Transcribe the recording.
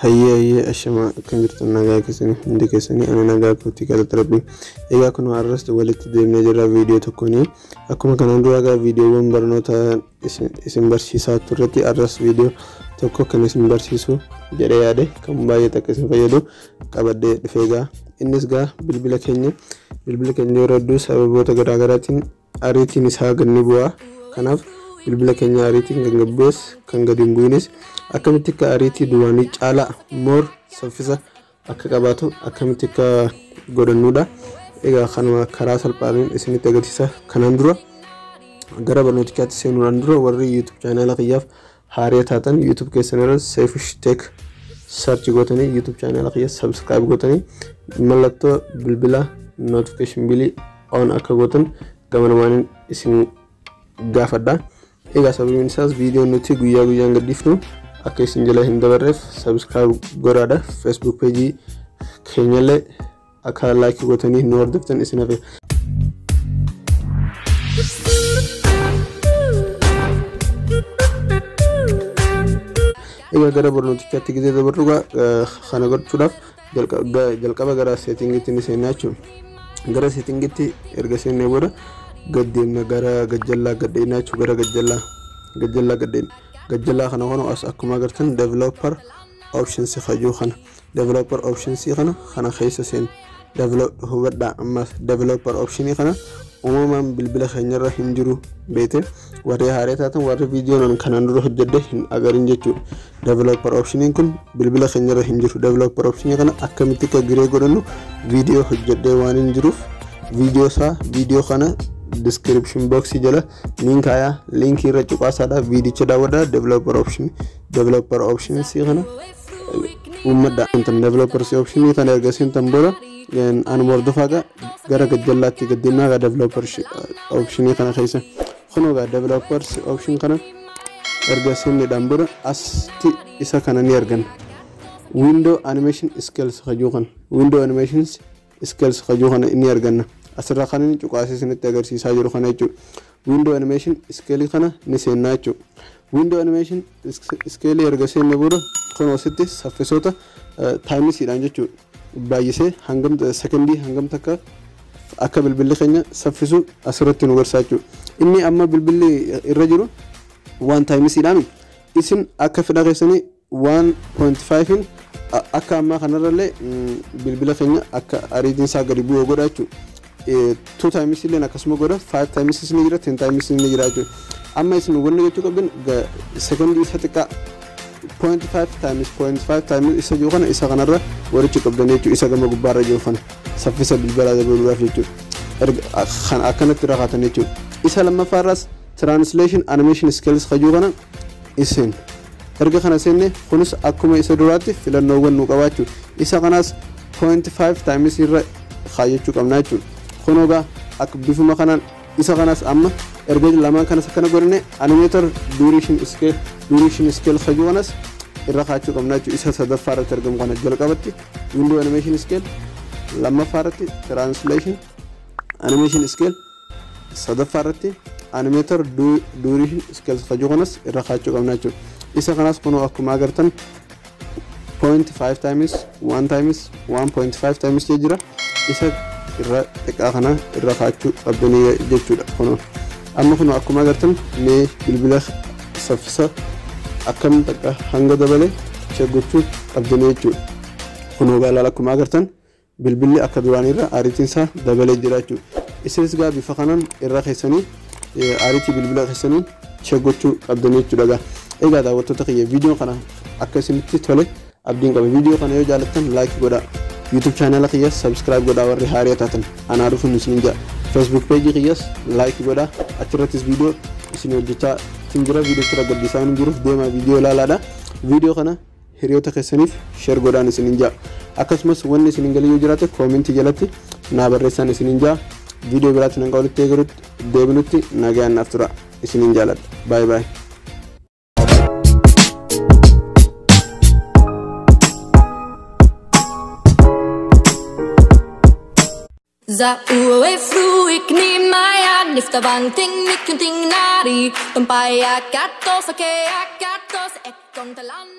Hayyee hayyee ashamaa akkam jirtan nagaa keessanii hundi keessanii ani nagaa kootii galata rabbii egaa kun har'as walitti deemnee jirra viidiyoo tokkoon akkuma kanaan dura egaa viidiyoowwan barnoota isin barsiisaa turretti har'as viidiyoo tokko kan isin barsiisu jedhee yaade kan baay'ee takka isin fayyadu qabadhee dhufee egaa. Innis egaa bilbila keenya bilbila keenya yeroo hedduu sababoota garaagaraatiin ariitiin isaa gad ni bu'a kanaaf bilbila keenya ariitiin kan gabbu'es kan gadi hin bu'inis akkamitti akka ariitii duraanii caalaa moor saffisa akka qabaatu akkamitti akka godhannuudha? Egaa kanuma karaa salphaan isinitti agarsiisa. Kanaan dura gara barnootichaatti seenuudhaan dura warri yuutuub chaanaala kiyyaaf haaraa taatan yuutuub keessan irra seefish teek sarchi gootanii yuutuub chaanaala kiyya sabskiraayib gootanii mallattoo bilbila nootifikeeshin bilii on akka gootan gamanamaan isin gaafadha. Egaa sababiin isaas viidiyoon nuti guyyaa guyyaan gadhiifnu akka isin jala hin dabarreef sabskiraayib godhaadha feesbuuk peejii keenyallee akka laayikii gootanii nu hordoftan isin hafe. egaa gara barnootichaatti gizee dabarru kana gochuudhaaf jalqaba gara seetingiitti ni seenaa jechuudha gara seetingiitti erga seennee booda gaddeemna gara gajjallaa gadheenaa jechuudha gara gajjallaa gajjallaa gadheen gajjallaa kana hono as akkuma agartan developer options hajuu kana developer options kana kana keessa seen hubadhaa ammas developer option kana uumamaan bilbila keenyarra hin jiru beete warri haaraa taatan warri viidiyoon kanaan dura hojjedhe hin agarin jechuudha developer optioniin kun bilbila keenyarra hin jiru developer optionii kana akkamitti akka godhannu viidiyoo hojjedhee waan hin jiruuf viidiyoo isaa viidiyoo kana description box jala link aya link irra cuqaasaadha viidicha daawwadha developer option developer option si kana uummadha kan developer si option kana erga seentan booda an mordofaaga gara gajjallaatti gaddeenaa ga developer option kana kunoo ga developer option kana erga seenneedhaan booda asti isa kana ni window animation skills hajuu kana window animation skills hajuu kana ni arganna asirraa kan inni cuqaasee isinitti agarsiisaa jiru kana jechuudha. Window animation iskeelii kana ni seennaa jechuudha. Window animation iskeelii erga seenne booda kun asitti saffisoota taayimisiidhaan jechuudha. Baay'isee hangam sekondii hangam takka akka bilbilli keenya saffisu asirratti nu garsiisa jechuudha. Inni amma bilbilli irra jiru waan taayimisiidhaan isin akka fedha keessanii 1.5 akka ammaa kanarrallee bilbila keenya akka ariitiin isaa gadi bu'u godha jechuudha. Two times illee akkasuma godha five times ni jira ten times ni jira jechuudha amma isin wanni jechuu qabdan sekondii isa xiqqaa point five times point five times isa jiru kana isa kanarra walitti qabdan jechuudha isa gama gubbaarra jiru kana saffisa bilbilaa dabaluudhaaf jechuudha kan akkanatti rakkatan jechuudha isa lammaffaarraas translation animation skills kajuu kana isin erga kana seenne kunis akkuma isa duraatti filannoowwan nu qabaachuu isa kanaas point five times irra kaayachuu qabna jechuudha kunuugaa akka bifuma kanaan isa kanas amma erga lamaan kanas akkana godhane animeetor duurishin iskeel duurishin iskeel hajuu kanas irra kaachuu qabna jechuudha isa sadaffaa irratti argamu kana jalqabatti windoo animation iskeel lammaffaa irratti translation animation iskeel sadaffaa irratti animeetor duurishin iskeel hajuu kanas irra kaachuu qabna jechuudha isa kanas kunuu akkuma agartan point five times one times one point five times jira isa irra xiqqaa kana irra kaachuu qabdanii jechuudha. Kunoo amma kun akkuma agartan mee bilbila saffisa akkam takka hanga dabale gochuu qabdanii jechuudha. Kunoo gaalaal akkuma agartan bilbilli akka duraanirra ariitiin isaa dabalee jira jechuudha. Isinis gaa bifa kanaan irra keessanii ariitii bilbila keessanii gochuu qabdanii jechuudha gaa. Egaa daawwattoota kiyya viidiyoo kana akka isinitti tole abdiin qaba viidiyoo kana yoo jaalattan laayikii godhaa ዩቱብ ቻናል ክየስ ሰብስክራይብ ጎዳ ወሪ ሀሪያ ታትን አናሩፍ ንስንጃ ፌስቡክ ፔጅ ክየስ ላይክ ጎዳ አችረትስ ቪዲዮ isin hojjechaa isin jira viidiyoo jira gaddisaan hin jiruuf deema viidiyoo ilaalaadha viidiyoo kana hiriyoota keessaniif sheer godhaan isin hin jaa akkasumas wanni isin hin galee yoo jiraate koomintii jalatti naa barreessaan isin hin jaa viidiyoo biraatti nan walitti eegalutti deebinutti nagayaan naaf tura isin hin jaaladha baay'ee baay'ee. Za uwe fruik ni maya nifta bang ting nikunting nari Tumpaya katos ake akatos ekon talan